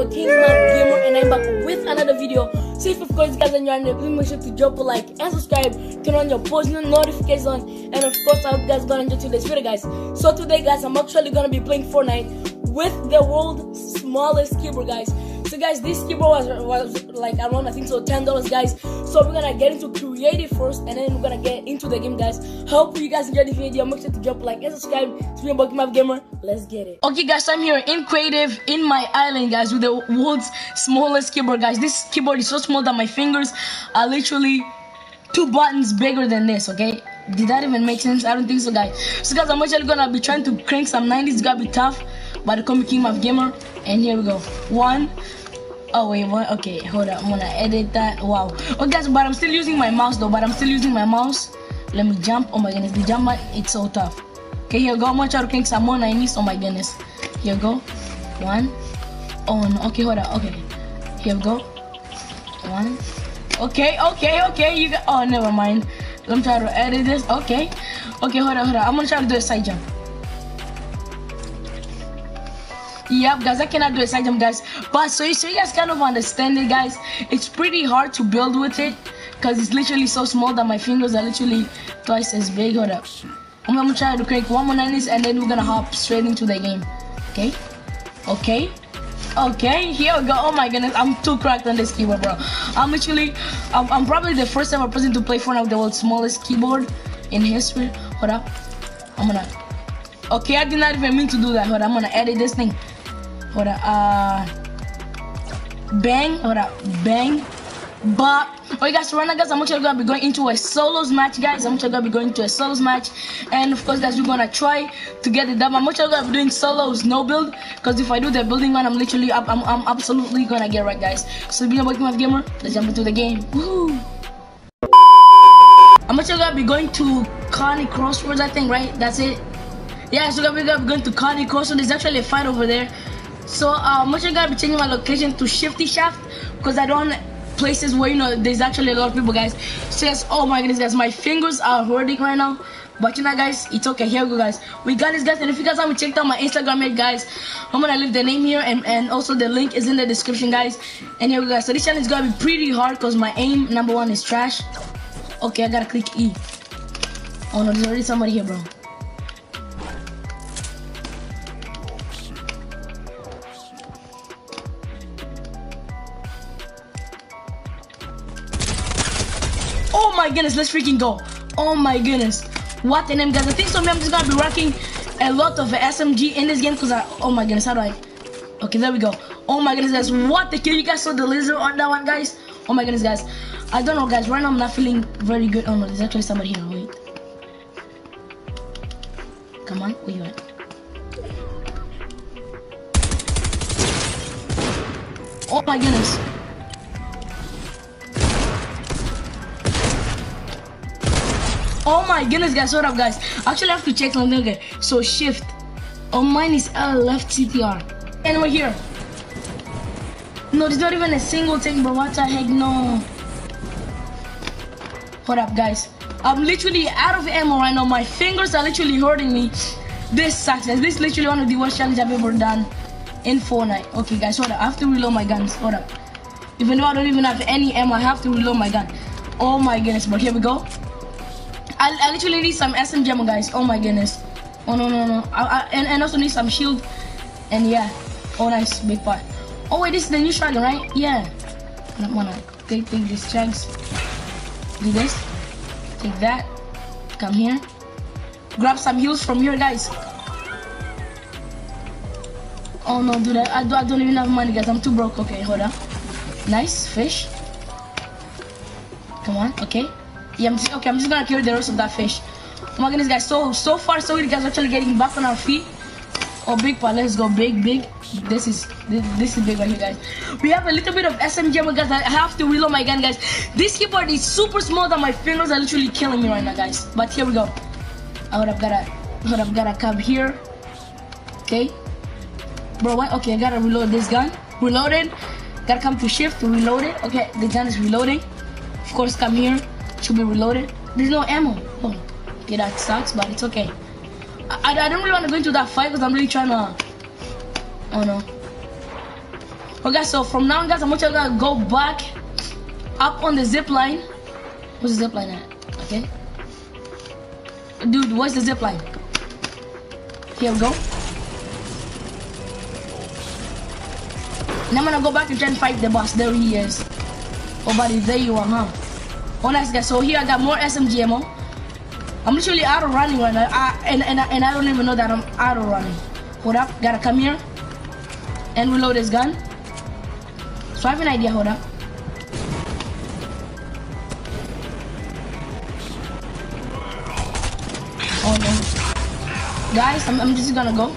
your King Mav Gamer and I'm back with another video. So if of course you guys are new, make sure to drop a like and subscribe, turn on your post notifications and of course I hope you guys gonna enjoy today's video guys. So today guys I'm actually gonna be playing Fortnite with the world's smallest keyboard guys. So guys, this keyboard was, was like around I think so ten dollars, guys. So we're gonna get into creative first, and then we're gonna get into the game, guys. Hope you guys enjoyed the video. Make sure to drop like and subscribe. It's me, Mav Gamer. Let's get it. Okay, guys, I'm here in creative in my island, guys, with the world's smallest keyboard, guys. This keyboard is so small that my fingers are literally two buttons bigger than this. Okay. Did that even make sense? I don't think so, guys. So, guys, I'm actually gonna be trying to crank some 90s. It's gonna be tough, but the Comic King of Gamer. And here we go. One, Oh wait, what? Okay, hold up. I'm gonna edit that. Wow. Oh guys, but I'm still using my mouse though. But I'm still using my mouse. Let me jump. Oh my goodness, the jump it's so tough. Okay, here we go. I'm gonna try to kick some more 90s. Oh my goodness. Here we go. One. Oh no. Okay, hold up. Okay. Here we go. One. Okay, okay, okay. You got. Oh, never mind. Let me try to edit this. Okay. Okay, hold on, hold on. I'm gonna try to do a side jump. Yep, guys, I cannot do a side jump, guys. But so, so you guys kind of understand it, guys. It's pretty hard to build with it because it's literally so small that my fingers are literally twice as big. Hold up. I'm gonna try to create one more 90s and then we're gonna hop straight into the game. Okay? Okay? Okay, here we go. Oh my goodness, I'm too cracked on this keyboard, bro. I'm actually, I'm, I'm probably the first ever person to play Fortnite with the world's smallest keyboard in history. Hold up. I'm gonna. Okay, I did not even mean to do that. Hold up, I'm gonna edit this thing. Hold up. Uh, bang. Hold up. Bang. But okay guys, so right now guys, I'm actually gonna be going into a solos match, guys. I'm actually gonna be going to a solos match, and of course, guys, we're gonna try to get it done. I'm actually gonna be doing solos, no build, because if I do the building one, I'm literally up. I'm, I'm absolutely gonna get right, guys. So being a Pokemon gamer, let's jump into the game. Woo! I'm actually gonna be going to Coney Crossroads, I think, right? That's it. Yeah, so we're gonna be going to Coney Crossroads. There's actually a fight over there. So uh, I'm actually gonna be changing my location to Shifty Shaft because I don't places where you know there's actually a lot of people guys. So yes, oh my goodness guys, my fingers are hurting right now. But you know guys, it's okay. Here we go guys. We got this guys and if you guys haven't checked out my Instagram yet guys, I'm gonna leave the name here and, and also the link is in the description guys. And here we go guys. So this challenge is gonna be pretty hard because my aim number one is trash. Okay, I gotta click E. Oh no, there's already somebody here bro. Oh my goodness, let's freaking go. Oh my goodness. What the name, guys? I think so. I'm just gonna be working a lot of SMG in this game because I. Oh my goodness, how do I? Okay, there we go. Oh my goodness, guys. What the kill? You guys saw the laser on that one, guys? Oh my goodness, guys. I don't know, guys. Right now, I'm not feeling very good. Oh no, there's actually somebody here. Wait. Come on, where you at? Oh my goodness. Oh my goodness, guys, what up, guys? Actually, I have to check something. Okay, so shift. Oh, mine is L left CTR. And we're here. No, there's not even a single thing, but what the heck? No. What up, guys? I'm literally out of ammo right now. My fingers are literally hurting me. This sucks. This is literally one of the worst challenges I've ever done in Fortnite. Okay, guys, what up. I have to reload my guns. What up. Even though I don't even have any ammo, I have to reload my gun. Oh my goodness, but here we go. I, I literally need some SMG ammo, guys. Oh my goodness. Oh no no no. I, I, and, and also need some shield. And yeah. Oh nice, big part. Oh wait, this is the new shotgun, right? Yeah. I'm gonna take take these chunks. Do this. Take that. Come here. Grab some heals from here, guys. Oh no, dude, I, I, do, I don't even have money, guys. I'm too broke. Okay, hold on. Nice fish. Come on, okay. Yeah, I'm just, okay, I'm just gonna kill the rest of that fish. Oh my goodness, guys. So, so far, so good, guys. Actually getting back on our feet. Oh, big part. Let's go. Big, big. This is, this, this is big right here, guys. We have a little bit of SMG, guys, I have to reload my gun, guys. This keyboard is super small that my fingers are literally killing me right now, guys. But here we go. I would have gotta, would have gotta come here. Okay. Bro, what? Okay, I gotta reload this gun. Reloaded. Gotta come to shift to reload it. Okay, the gun is reloading. Of course, come here should be reloaded. There's no ammo. Oh, okay, that sucks, but it's okay. I, I, I don't really want to go into that fight because I'm really trying to. Oh no. Okay, so from now on, guys, I'm actually gonna go back up on the zip line. What's the zip line at? Okay. Dude, where's the zip line? Here we go. And I'm gonna go back and try and fight the boss. There he is. Oh, buddy, there you are, huh? Oh, nice, guys. So here I got more SMG ammo. I'm literally out of running right now. I, and, and, and I don't even know that I'm out of running. Hold up. Gotta come here and reload his gun. So I have an idea, hold up. Oh no. Guys, I'm, I'm just gonna go.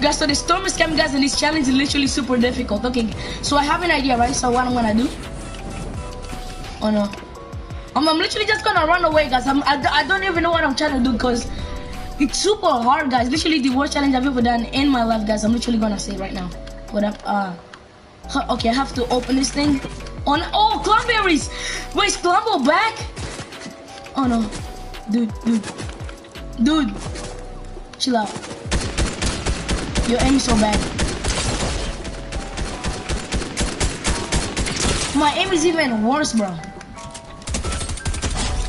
Guys, so the storm is coming, guys, and this challenge is literally super difficult. Okay, so I have an idea, right? So what I'm gonna do? Oh no. I'm, I'm literally just gonna run away, guys. I'm, I, I don't even know what I'm trying to do because it's super hard, guys. Literally the worst challenge I've ever done in my life, guys. I'm literally gonna say right now. What up? Uh, okay, I have to open this thing. On oh, cloudberries. Wait, is Klombo back? Oh no, dude, dude, dude. Chill out. Your aim so bad. My aim is even worse, bro.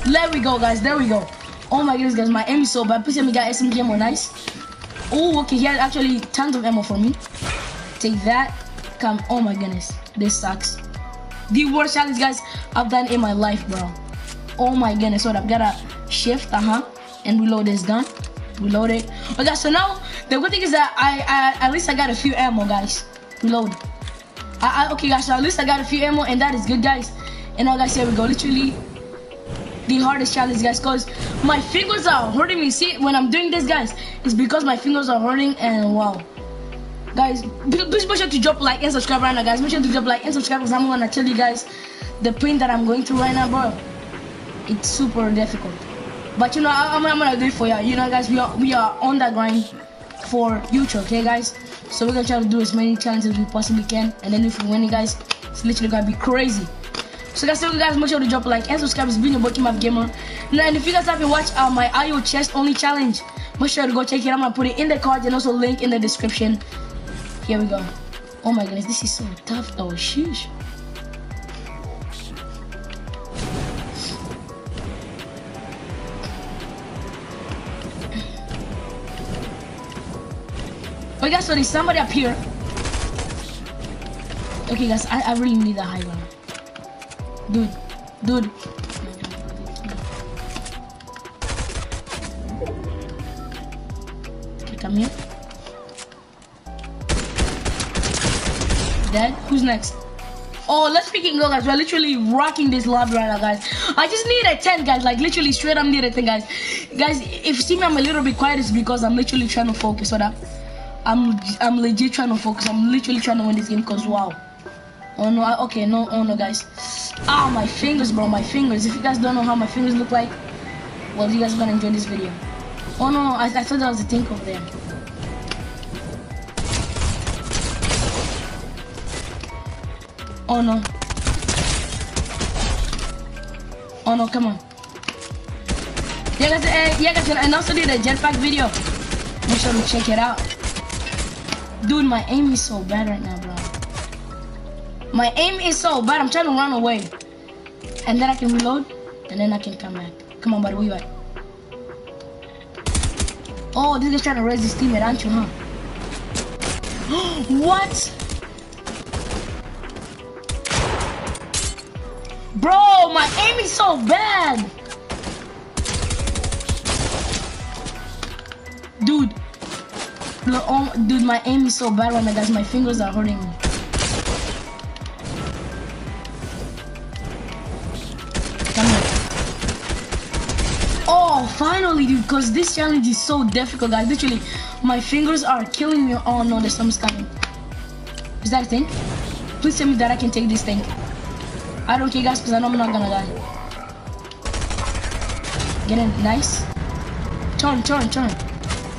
There we go, guys. There we go. Oh my goodness, guys. My aim is so bad. Please let me get SMG ammo. Nice. Oh, okay. He had actually tons of ammo for me. Take that. Come. Oh my goodness. This sucks. The worst challenge, guys, I've done in my life, bro. Oh my goodness. What I've got to shift, uh-huh, and reload this gun. Reload it. Okay, so now the good thing is that I, I at least I got a few ammo, guys. Reload. I, I, okay, guys. So at least I got a few ammo, and that is good, guys. And now, guys, here we go. Literally the hardest challenge guys because my fingers are hurting me. See when i'm doing this guys it's because my fingers are hurting and wow. Guys please make sure to drop like and subscribe right now guys. Make sure to drop like and subscribe because i'm gonna tell you guys the pain that i'm going through right now bro. It's super difficult. But you know I, am I'm gonna do it for you you know guys we are we are on that grind for future okay guys? So we're gonna try to do as many challenges as we possibly can. And then if we win guys it's literally gonna be crazy so guys, thank you guys, make sure to drop a like and subscribe. It's been your boy Mav Gamer. Now, and if you guys haven't watched uh, my IO chest only challenge, make sure to go check it. I'm gonna put it in the card and also link in the description. Here we go. Oh my goodness, this is so tough though. Sheesh. Oh guys, so there's somebody up here. Okay guys, I, I really need a high ground. Dude, dude. Okay, come here. Dead? Who's next? Oh, let's freaking go, guys. We're literally rocking this lobby right now, guys. I just need a 10, guys. Like, literally straight up need a 10, guys. Guys, if you see me, I'm a little bit quiet, it's because I'm literally trying to focus. What that. I'm, I'm legit trying to focus. I'm literally trying to win this game because, wow. Oh no, okay, no, oh no, guys. Ah, my fingers, bro, my fingers. If you guys don't know how my fingers look like, well, you guys are gonna enjoy this video. Oh no, I, I thought that was a tank over there. Oh no. Oh no, come on. Yeah, guys, uh, yeah, guys, and also did a jetpack video. Make sure to check it out. Dude, my aim is so bad right now. My aim is so bad. I'm trying to run away. And then I can reload. And then I can come back. Come on, buddy. Where you at? Oh, this guy's trying to raise his teammate, aren't you, huh? what? Bro, my aim is so bad. Dude. Oh, dude, my aim is so bad right now, guys. My fingers are hurting me. Finally, dude, because this challenge is so difficult, guys. Literally, my fingers are killing me. Oh no, there's something coming. Is that a thing? Please tell me that I can take this thing. I don't care, guys, because I know I'm not gonna die. Get in, nice. Turn, turn, turn.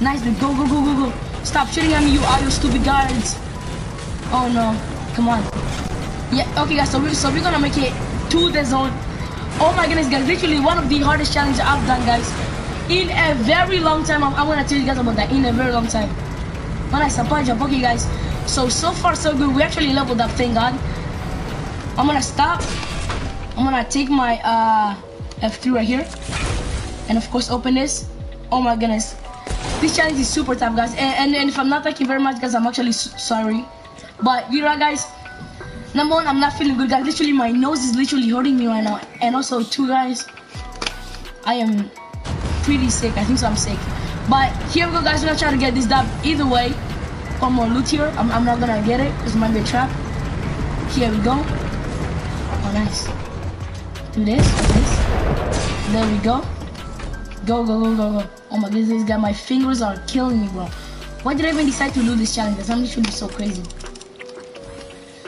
Nice, dude. Go, go, go, go, go. Stop shooting at me, you are you stupid guards. Oh no, come on. Yeah, okay, guys. So we're, so we're gonna make it to the zone. Oh my goodness, guys. Literally one of the hardest challenges I've done, guys in a very long time. I'm, I'm, gonna tell you guys about that in a very long time. When I support jump, okay guys. So, so far so good. We actually leveled up, thank God. I'm gonna stop. I'm gonna take my uh, F3 right here. And of course open this. Oh my goodness. This challenge is super tough guys. And, and, and if I'm not thank you very much guys, I'm actually sorry. But you know guys, number one, I'm not feeling good guys. Literally my nose is literally hurting me right now. And also two guys, I am pretty sick. I think so I'm sick. But here we go guys, we're gonna try to get this dub either way. One more loot here. I'm, I'm not gonna get it. This might be a trap. Here we go. Oh nice. Do this, do this. There we go. Go, go, go, go, go. Oh my goodness, this guy, my fingers are killing me, bro. Why did I even decide to do this challenge? I'm literally so crazy.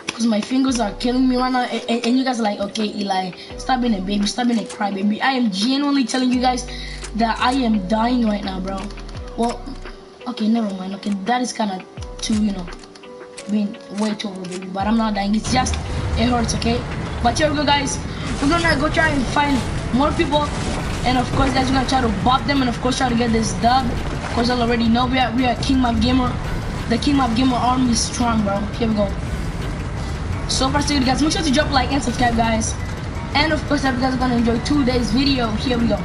Because my fingers are killing me right now. And, and, you guys are like, okay, Eli, stop being a baby, stop being a crybaby. I am genuinely telling you guys that I am dying right now, bro. Well, okay, never mind. Okay, that is kind of too, you know, being way too over, baby. But I'm not dying. It's just, it hurts, okay? But here we go, guys. We're gonna go try and find more people and of course, guys, we're gonna try to bop them and of course try to get this dub. Of course, you already know we are we are King Mav Gamer. The King Mav Gamer army is strong, bro. Here we go. So far, so good, guys. Make sure to drop like and subscribe, guys. And of course, if you guys are gonna enjoy today's video, here we go.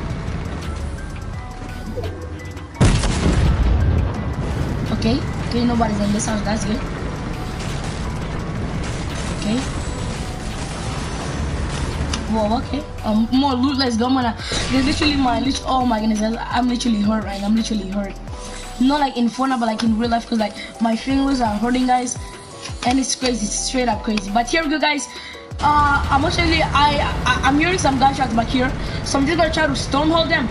Okay, nobody's in this house. That's good. Okay. Whoa, okay. Um, more loot. Let's go, man. There's literally my lit. Oh my goodness, I'm literally hurt right. I'm literally hurt. Not like in Fortnite, but like in real life, cause like my fingers are hurting, guys, and it's crazy. It's straight up crazy. But here we go, guys. Uh, actually I, I am hearing some gunshots back here, so I'm just gonna try to stonehold them.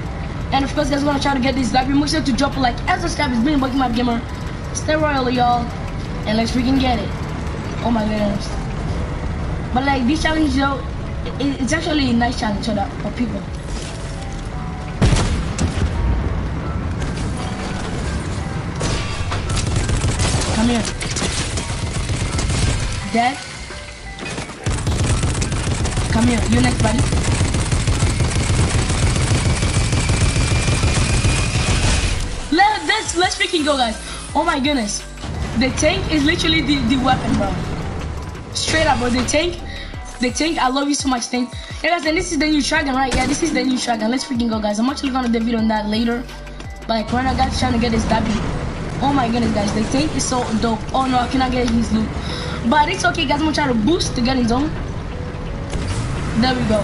And of course, guys, gonna try to get this library. Make sure to drop a like as subscribe. It's been Bucky Mav Gamer. Stay royal, y'all, and let's freaking get it. Oh my goodness. But like this challenge, though it's actually a nice challenge for, that, for people. Come here. Dead. Come here. You next, buddy. Let, let's, let's freaking go, guys. Oh my goodness. The tank is literally the, the weapon, bro. Straight up, bro. The tank the tank. I love you so much, tank. Yeah, guys, and this is the new shotgun, right? Yeah, this is the new shotgun. Let's freaking go, guys. I'm actually gonna do a video on that later. Like, right now, guys, trying to get this W. Oh my goodness, guys, the tank is so dope. Oh no, I cannot get his loot. But it's okay, guys. I'm gonna try to boost to get his own. There we go.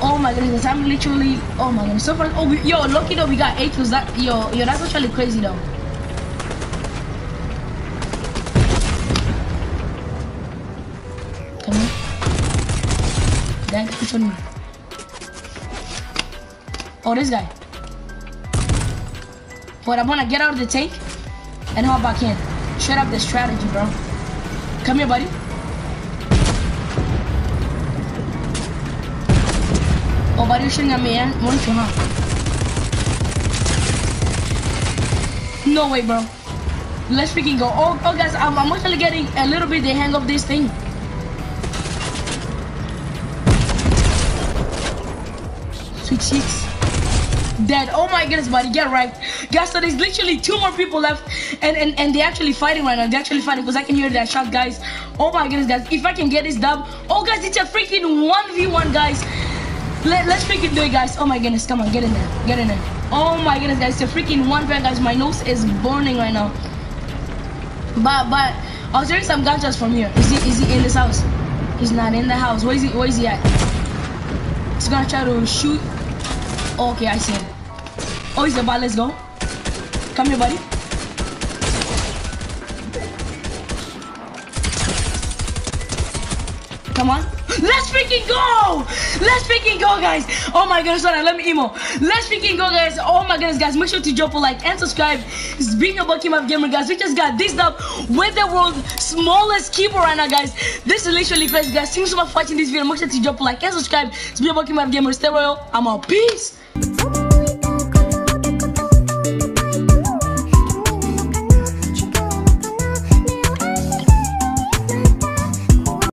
Oh my goodness, I'm literally. Oh my goodness. So far, oh, we, yo, lucky though, we got eight kills. That yo, yo, that's actually crazy though. Oh, this guy. But I'm gonna get out of the tank and hop back in. Shut up the strategy, bro. Come here, buddy. Oh, buddy, you're shooting at me, eh? One, two, huh? No way, bro. Let's freaking go. Oh, oh guys, I'm, I'm actually getting a little bit the hang of this thing. Sweet cheeks. Dead. Oh my goodness, buddy. Get right. Guys, so there's literally two more people left. And, and, and they're actually fighting right now. They're actually fighting because I can hear that shot, guys. Oh my goodness, guys. If I can get this dub. Oh, guys, it's a freaking 1v1, guys. Let, let's freaking do it, guys. Oh my goodness. Come on, get in there. Get in there. Oh my goodness, guys. It's a freaking 1v1, guys. My nose is burning right now. But, but, I was hearing some gunshots from here. Is he, is he in this house? He's not in the house. Where is he, where is he at? He's gonna try to shoot okay, I see him. Oh, he's the ball. Let's go. Come here, buddy. Come on. Let's freaking go! Let's freaking go, guys! Oh my goodness, let me emo. Let's freaking go, guys! Oh my goodness, guys, make sure to drop a like and subscribe. It's being your Bucky Mav Gamer, guys. We just got this up with the world's smallest keyboard right now, guys. This is literally crazy, guys. Thanks so much for watching this video. Make sure to drop a like and subscribe. It's being your Bucky Mav Gamer. Stay royal. I'm out. Peace! Bye.